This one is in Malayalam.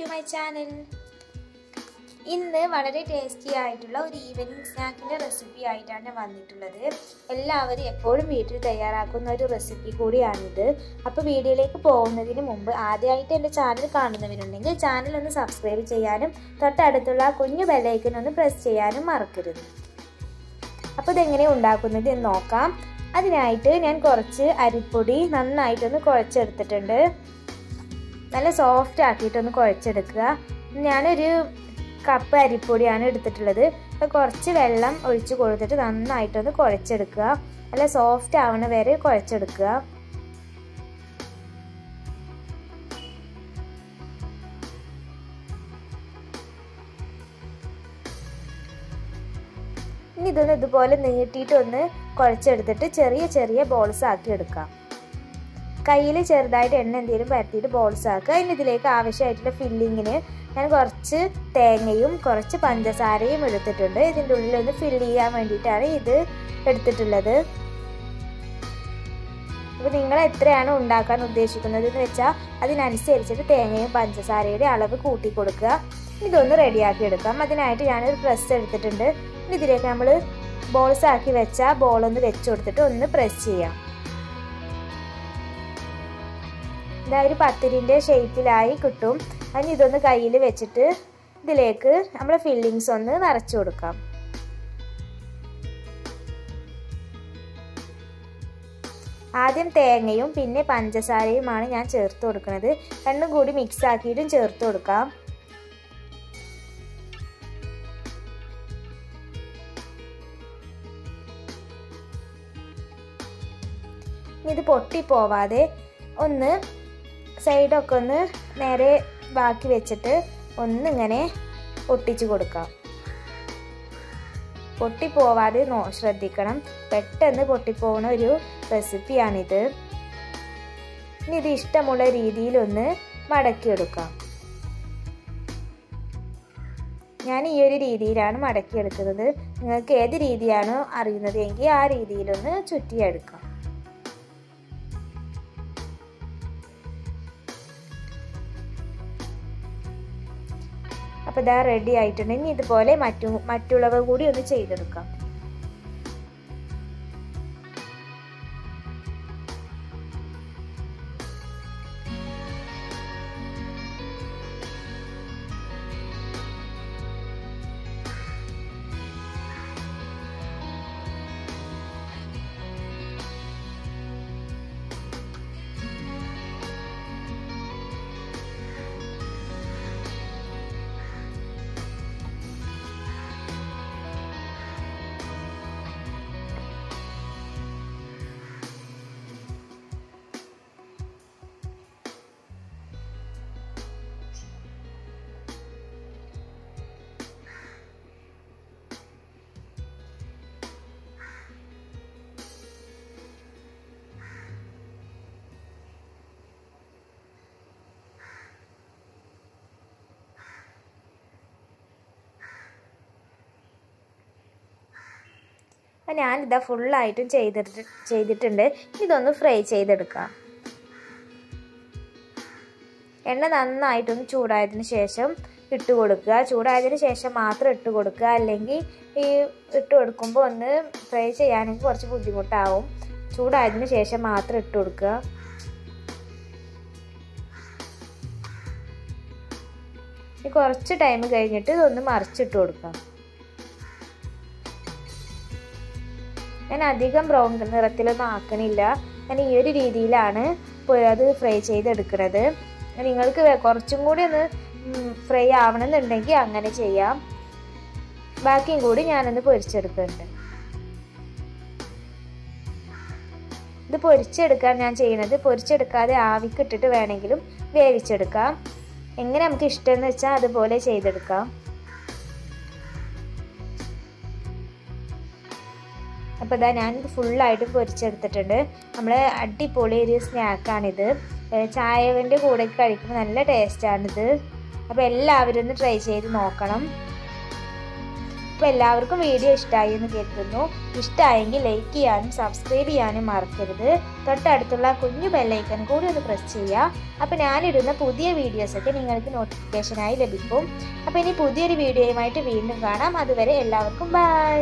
ടു മൈ ചാനൽ ഇന്ന് വളരെ ടേസ്റ്റി ആയിട്ടുള്ള ഒരു ഈവനിങ് സ്നാക്കിന്റെ റെസിപ്പി ആയിട്ടാണ് വന്നിട്ടുള്ളത്. എല്ലാവരും എപ്പോഴും വീട്ടിൽ തയ്യാറാക്കുന്ന ഒരു റെസിപ്പി കൂടിയാണിത്. അപ്പോൾ വീഡിയോയിലേക്ക് പോകുന്നതിന് മുമ്പ് ആദ്യമായിട്ട് എന്റെ ചാനൽ കാണുന്നവരുണ്ടെങ്കിൽ ചാനൽ ഒന്ന് സബ്സ്ക്രൈബ് ചെയ്യാനും തൊട്ടടുത്തുള്ള ആ കുഞ്ഞു ബെല്ലൈക്കൻ ഒന്ന് പ്രസ് ചെയ്യാനും മറക്കരുത്. അപ്പോൾ ഇതെങ്ങനെ ഉണ്ടാക്കുന്നത് എന്ന് നോക്കാം. അതിനായിട്ട് ഞാൻ കുറച്ച് അരിപ്പൊടി നന്നായിട്ടൊന്ന് കുഴച്ചെടുത്തിട്ടുണ്ട്. നല്ല സോഫ്റ്റ് ആക്കിയിട്ടൊന്ന് കുഴച്ചെടുക്കുക. ഞാനൊരു കപ്പ് അരിപ്പൊടിയാണ് എടുത്തിട്ടുള്ളത്. അപ്പോൾ കുറച്ച് വെള്ളം ഒഴിച്ച് കൊടുത്തിട്ട് നന്നായിട്ടൊന്ന് കുഴച്ചെടുക്കുക. നല്ല സോഫ്റ്റ് ആവണ വരെ കുഴച്ചെടുക്കുക. ഇനി ഇതൊന്ന് ഇതുപോലെ നീട്ടിയിട്ടൊന്ന് കുഴച്ചെടുത്തിട്ട് ചെറിയ ചെറിയ ബോൾസ് ആക്കി എടുക്കാം. കയ്യിൽ ചെറുതായിട്ട് എണ്ണ എന്തെങ്കിലും പരത്തിയിട്ട് ബോൾസ് ആക്കുക. അതിന് ഇതിലേക്ക് ആവശ്യമായിട്ടുള്ള ഫില്ലിങ്ങിന് ഞാൻ കുറച്ച് തേങ്ങയും കുറച്ച് പഞ്ചസാരയും എടുത്തിട്ടുണ്ട്. ഇതിന്റെ ഉള്ളിൽ ഒന്ന് ഫില്ല് ചെയ്യാൻ വേണ്ടിയിട്ടാണ് ഇത് എടുത്തിട്ടുള്ളത്. അപ്പോൾ നിങ്ങൾ എത്രയാണ് ഉണ്ടാക്കാൻ ഉദ്ദേശിക്കുന്നത് എന്ന് വെച്ചാൽ അതിനനുസരിച്ചിട്ട് തേങ്ങയും പഞ്ചസാരയുടെ അളവ് കൂട്ടി കൊടുക്കുക ഇതൊന്ന് റെഡിയാക്കി എടുക്കാം. അതിനായിട്ട് ഞാനൊരു പ്രസ് എടുത്തിട്ടുണ്ട്. ഇതിലേക്ക് നമ്മൾ ബോൾസ് ആക്കി വെച്ച ബോളൊന്ന് വെച്ച് കൊടുത്തിട്ട് ഒന്ന് പ്രസ് ചെയ്യാം. ഇതാ ഒരു പത്തിരിന്റെ ഷേപ്പിലായി കിട്ടും. അതിന് ഇതൊന്ന് കയ്യിൽ വെച്ചിട്ട് ഇതിലേക്ക് നമ്മൾ ഫില്ലിങ്സ് ഒന്ന് നിറച്ചു കൊടുക്കാം. ആദ്യം തേങ്ങയും പിന്നെ പഞ്ചസാരയുമാണ് ഞാൻ ചേർത്ത് കൊടുക്കുന്നത്. രണ്ടും കൂടി മിക്സ് ആക്കിയിട്ടും ചേർത്ത് കൊടുക്കാം. ഇത് പൊട്ടിപ്പോവാതെ ഒന്ന് സൈഡൊക്കെ ഒന്ന് നേരെ ബാക്കി വെച്ചിട്ട് ഒന്നിങ്ങനെ ഒട്ടിച്ചു കൊടുക്കാം. പൊട്ടിപ്പോവാതെ നോ ശ്രദ്ധിക്കണം. പെട്ടെന്ന് പൊട്ടിപ്പോകുന്ന ഒരു റെസിപ്പിയാണിത്. ഇനി ഇത് ഇഷ്ടമുള്ള രീതിയിലൊന്ന് മടക്കിയെടുക്കാം. ഞാൻ ഈ ഒരു രീതിയിലാണ് മടക്കിയെടുക്കുന്നത്. നിങ്ങൾക്ക് ഏത് രീതിയാണോ അറിയുന്നത് എങ്കിൽ ആ രീതിയിലൊന്ന് ചുറ്റിയെടുക്കാം. അപ്പോൾ ഇതാ റെഡി ആയിട്ടുണ്ട്. ഇനി ഇതുപോലെ മറ്റു മറ്റുള്ളവ കൂടി ഒന്ന് ചെയ്തെടുക്കാം. അപ്പം ഞാനിതാ ഫുള്ളായിട്ടും ചെയ്തിട്ട് ചെയ്തിട്ടുണ്ട്. ഇതൊന്ന് ഫ്രൈ ചെയ്തെടുക്കാം. എണ്ണ നന്നായിട്ടൊന്ന് ചൂടായതിന് ശേഷം ഇട്ട് കൊടുക്കുക. ചൂടായതിന് ശേഷം മാത്രം ഇട്ട് കൊടുക്കുക. അല്ലെങ്കിൽ ഈ ഇട്ട് കൊടുക്കുമ്പോൾ ഒന്ന് ഫ്രൈ ചെയ്യാനെങ്കിൽ കുറച്ച് ബുദ്ധിമുട്ടാവും. ചൂടായതിന് ശേഷം മാത്രം ഇട്ട് കൊടുക്കുക. ഈ കുറച്ച് ടൈം കഴിഞ്ഞിട്ട് ഇതൊന്ന് മറിച്ചിട്ട് കൊടുക്കാം. ഞാൻ അധികം ബ്രൗൺ നിറത്തിലൊന്നും ആക്കണില്ല. ഞാൻ ഈ ഒരു രീതിയിലാണ് അത് ഫ്രൈ ചെയ്തെടുക്കുന്നത് നിങ്ങൾക്ക് കുറച്ചും കൂടി ഒന്ന് ഫ്രൈ ആവണമെന്നുണ്ടെങ്കിൽ അങ്ങനെ ചെയ്യാം. ബാക്കിയും കൂടി ഞാനൊന്ന് പൊരിച്ചെടുക്കുന്നുണ്ട്. ഇത് പൊരിച്ചെടുക്കാൻ ഞാൻ ചെയ്യുന്നത് പൊരിച്ചെടുക്കാതെ ആവിക്കിട്ടിട്ട് വേണമെങ്കിലും വേവിച്ചെടുക്കാം. എങ്ങനെ നമുക്ക് ഇഷ്ടമെന്ന് വെച്ചാൽ അതുപോലെ ചെയ്തെടുക്കാം. അപ്പോൾ ഇതാ ഞാനിത് ഫുള്ളായിട്ടും പൊരിച്ചെടുത്തിട്ടുണ്ട്. നമ്മൾ അടിപൊളി ഒരു സ്നാക്കാണിത്. ചായവിന്റെ കൂടെ കഴിക്കുമ്പോൾ നല്ല ടേസ്റ്റാണിത്. അപ്പോൾ എല്ലാവരും ഒന്ന് ട്രൈ ചെയ്ത് നോക്കണം. അപ്പോൾ എല്ലാവർക്കും വീഡിയോ ഇഷ്ടമായി എന്ന് കേൾക്കുന്നു ഇഷ്ടമായെങ്കിൽ ലൈക്ക് ചെയ്യാനും സബ്സ്ക്രൈബ് ചെയ്യാനും മറക്കരുത്. തൊട്ടടുത്തുള്ള കുഞ്ഞു ബെല്ലൈക്കൻ കൂടി ഒന്ന് പ്രസ് ചെയ്യുക. അപ്പോൾ ഞാനിടുന്ന പുതിയ വീഡിയോസൊക്കെ നിങ്ങൾക്ക് നോട്ടിഫിക്കേഷനായി ലഭിക്കും. അപ്പോൾ ഇനി പുതിയൊരു വീഡിയോയുമായിട്ട് വീണ്ടും കാണാം. അതുവരെ എല്ലാവർക്കും ബൈ